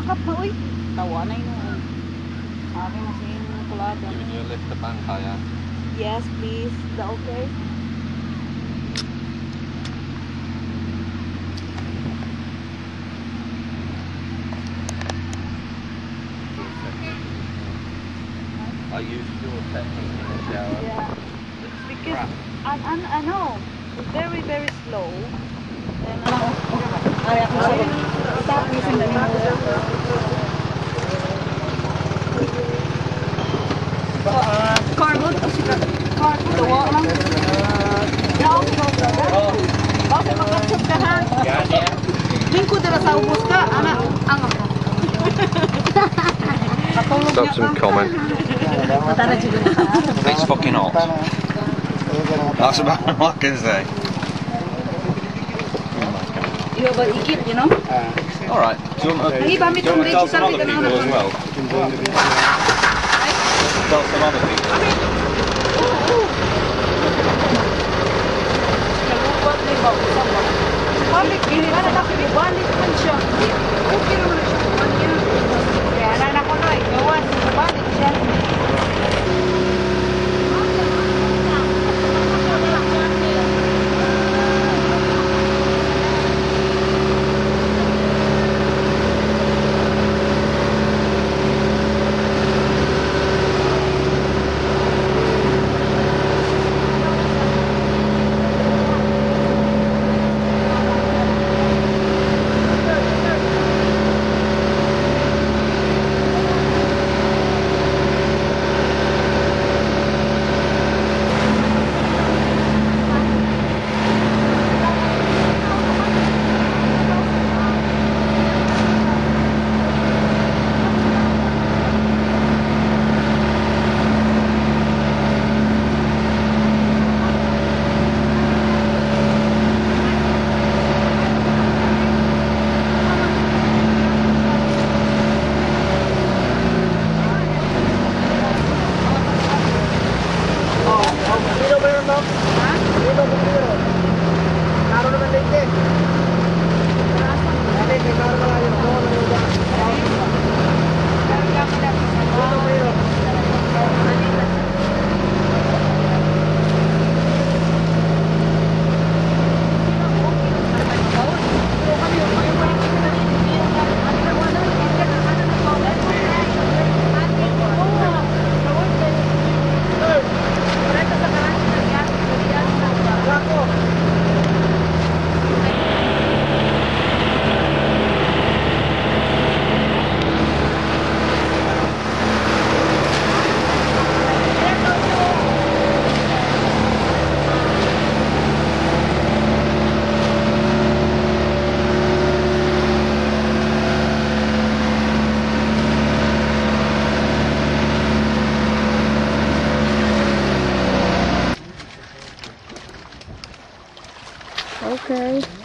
Pakap na, uy. Tawa na yun. Aking masing kulada. Giving you a lift the bank higher. Yes, please. Is that okay? I used your technique in the shower. Yeah. Because, I, I, I know, very, very slow. And, uh, ay, ako sa Stop using the Cardboard, gawa lang. Yaw. Bakit makatsup ka ha? Lingkod na sa ubos ka, anak. Ang ako. Stop some comment. Matara dyan ka. It's fucking hot. That's about all I can say. You have a ikip, you know? Alright, do you want to, Ang do you want to tell some sabi other people as well? Tell some other people. Balik, hindi na nakakili. Balik man siya. Okay naman na siya. Kaya nanak ko na, ikawan. Balik siya.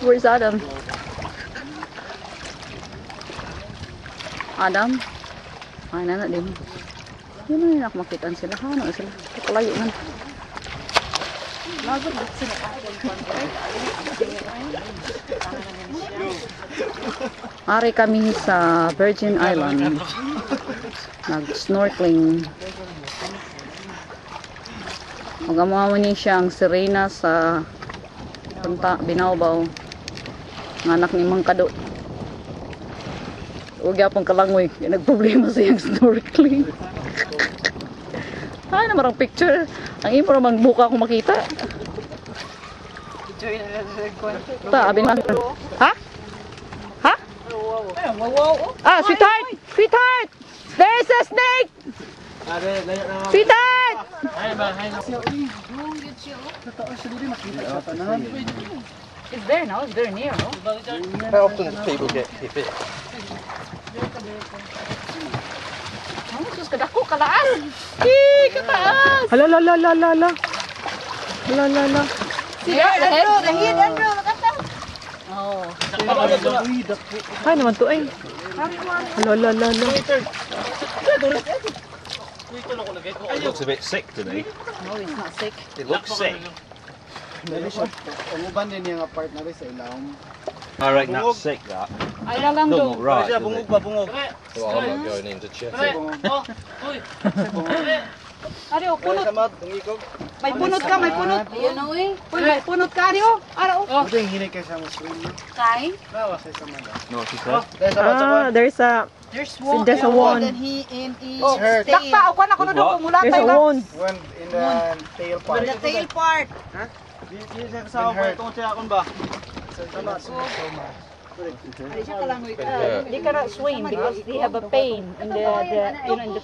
Where's Adam? Adam? Ay, nana din. Yun na yun ako makita sila. Ano sila? Kalayo man. Ari kami sa Virgin Island. Nag-snorkeling. Magamuha mo niya siyang sirena sa punta Binawbaw. Anak ni Mang Kado. Huwag yapang kalangoy. Nagproblema sa yung snorkeling. Ay, namarang picture. Ang imo namang buka akong makita. Ta, abin lang. Ha? Ha? Ah, sweetheart! Sweetheart! There's a snake! Sweetheart! It's there now. It's very near, no? How often do people get hit bit? Oh, sus, kadako, kalaas! Hii, kataas! Hala, la, la, la, la, la. Hala, la, la. Here, ahead, ahead, Andrew, nakata. Oh. Ay, naman to ay. Hala, la, la, la. It looks a bit sick, doesn't he? No, he's not sick. It looks sick. Umuban din yung part na rin sa ilawom. Reckon that's sick, that. Ay na lang look right, Siya, bungog ba, bungog? Well, I'm not going in to check it. Ari, oh, punot. Bungikog. May punot ka, may punot. Ayun, uy. Uy, may punot ka, Ari, oh. Ara, oh. Ito yung hinay kayo sa mga swim. Kain. Bawa sa samad. No, she said. Ah, there's a There's There's a wand. And he in his Oh, tail. Dakpa, ako na ko na doon. There's a wound. One in the tail part. The tail part. Sa ako, itong siya akong ba? Hindi ka na swim because they have a pain in the, the you know, in the...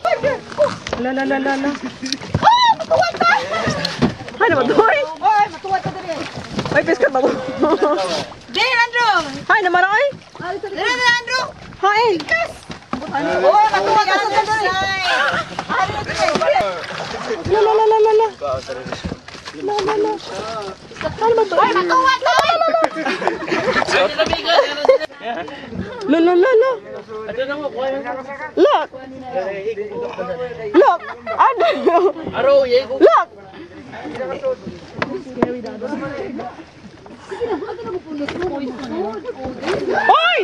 La la la la la. Oy, matuwad ka. Ay, piskat ba ko? Dali, Andrew. Ay, naman ay. Dali, dali, Andrew. Ay. Oy, matuwad ka dali. La la la la la la. La la la. Ano ba to? Oy, matuwad ka. La la la la. Look. Look. Ano? Look. Hoy!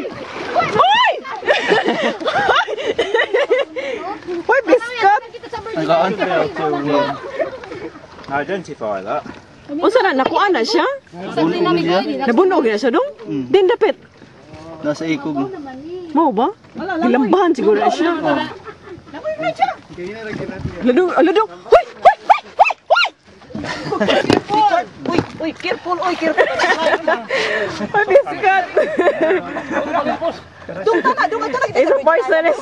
Hoy! Hoy, biscuit! Failed to um, identify that. Unsa na nakuha na siya? Nabunog na siya dong? Din dapit. Nasa ikog. Mo ba? Gilambahan siguro na siya. Ladong, ladong. Hoy! Hoy! Hoy! Hoy! Hoy! Uy, uy, careful, uy, careful. Hoy, biscuit! Doon ka na, doon ka talaga. It's a poisonous.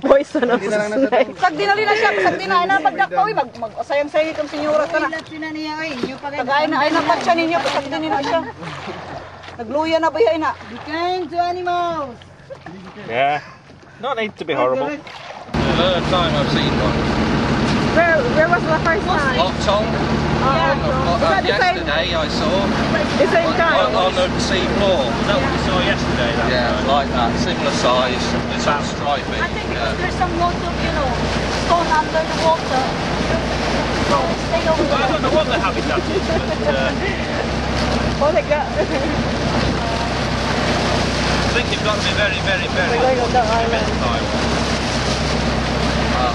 Poisonous snake. Pag dinali na siya, pag dinali na pagdakpa, uy, mag, mag sayang-sayang itong senyora ka na. Tagay na, ay napat siya ninyo, pag din na siya. Nagluya na ba yan na? Be kind to animals. Yeah. Not need to be horrible. The third time I've seen one. Where, where was the first time? Hot Tom. Oh, Uh, Is that the same, yesterday I saw the same on, kind? on the sea floor. That what we saw yesterday, that Yeah, time. like that, similar size, it's all stripy. I think Yeah. there's some water, you know, stone under the water. So stay over I there. don't know what the habitat is, but uh, Oh my god. I think you've got to be very, very, very going on the lucky to miss Taiwan. Uh,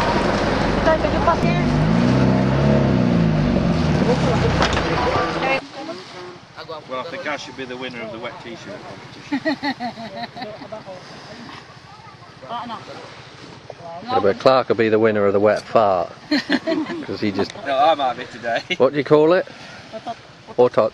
mabaho. Tayo, tayo pa here. Well, I think I should be the winner of the wet t-shirt competition. Yeah, but Clark will be the winner of the wet fart. Because he just, No, I might be today. what do you call it? Autot.